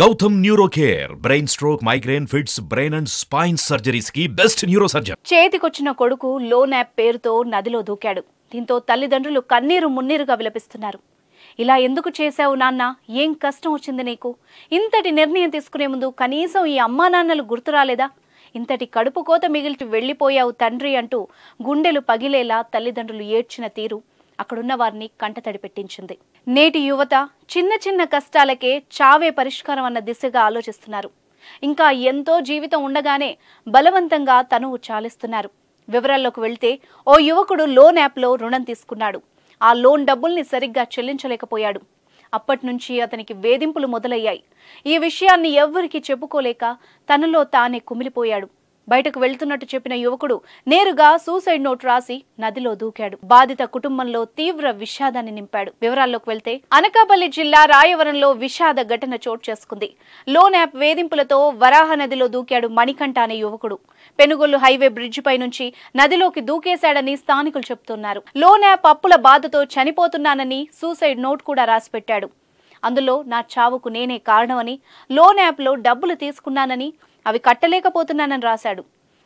Gautam neuro care brain stroke migraine fits brain and spine సర్జరీస్కి best neuro surgeon చేతికొచ్చిన కొడుకు loan app పేరుతో నదిలో దూకాడు. దీంతో తల్లిదండ్రులు కన్నీరు మున్నీరుగా విలపిస్తున్నారు. ఇలా ఎందుకు చేశావు నాన్న? ఏం కష్టం వచ్చింది నీకు? ఇంతటి నిర్ణయం తీసుకునే ముందు కనీసం ఈ అమ్మా నాన్నలు గుర్తు రాలేదా? ఇంతటి కడుపు కోత మిగిలిచి వెళ్ళిపోయావు తండ్రి అంటూ గుండెలు పగిలేలా తల్లిదండ్రులు ఏడ్చిన తీరు. అక్కడున్న వారిని కంటతడి పెట్టించింది. నేటి యువత చిన్న చిన్న కష్టాలకే చావే పరిష్కారం అన్న దిశగా ఆలోచిస్తున్నారు. ఇంకా ఎంతో జీవితం ఉండగానే బలవంతంగా తనువు చాలిస్తున్నారు. వివరాల్లోకి వెళ్తే ఓ యువకుడు లోన్ యాప్లో రుణం తీసుకున్నాడు. ఆ లోన్ డబ్బుల్ని సరిగ్గా చెల్లించలేకపోయాడు. అప్పటి నుంచి అతనికి వేధింపులు మొదలయ్యాయి. ఈ విషయాన్ని ఎవ్వరికీ చెప్పుకోలేక తనలో తానే కుమిలిపోయాడు. బయటకు వెళ్తున్నట్టు చెప్పిన యువకుడు నేరుగా సూసైడ్ నోట్ రాసి నదిలో దూకాడు. బాధిత కుటుంబంలో తీవ్ర విషాదాన్ని నింపాడు. వివరాల్లోకి వెళ్తే అనకాపల్లి జిల్లా రాయవరంలో విషాద ఘటన చోటు చేసుకుంది. లోన్ యాప్ వేధింపులతో వరాహ నదిలో దూకాడు మణికంఠ అనే యువకుడు. పెనుగొల్లు హైవే బ్రిడ్జిపై నుంచి నదిలోకి దూకేశాడని స్థానికులు చెబుతున్నారు. లోన్ యాప్ అప్పుల బాధతో చనిపోతున్నానని సూసైడ్ నోట్ కూడా రాసిపెట్టాడు. అందులో నా చావుకు నేనే కారణమని లోన్ యాప్లో డబ్బులు తీసుకున్నానని అవి కట్టలేకపోతున్నానని రాశాడు.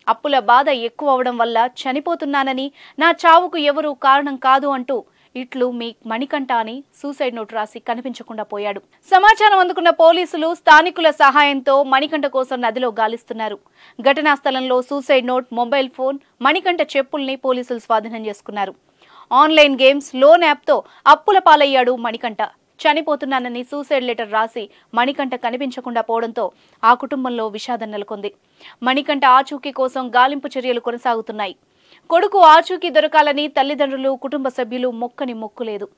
అప్పుల బాధ ఎక్కువ అవడం వల్ల చనిపోతున్నానని నా చావుకు ఎవరూ కారణం కాదు అంటూ ఇట్లు మీ మణికంఠ అని సూసైడ్ నోట్ రాసి కనిపించకుండా పోయాడు. సమాచారం అందుకున్న పోలీసులు స్థానికుల సహాయంతో మణికంఠ కోసం నదిలో గాలిస్తున్నారు. ఘటనా స్థలంలో suicide note mobile phone Manikanta చెప్పుల్ని పోలీసులు స్వాధీనం చేసుకున్నారు. ఆన్లైన్ గేమ్స్ లోన్ యాప్తో అప్పుల పాలయ్యాడు మణికంఠ. చనిపోతున్నానని సూసైడ్ లెటర్ రాసి మణికంఠ కనిపించకుండా పోవడంతో ఆ కుటుంబంలో విషాదం నెలకొంది. మణికంఠ ఆచూకీ కోసం గాలింపు చర్యలు కొనసాగుతున్నాయి. కొడుకు ఆచూకీ దొరకాలని తల్లిదండ్రులు కుటుంబ సభ్యులు మొక్కని మొక్కులేదు.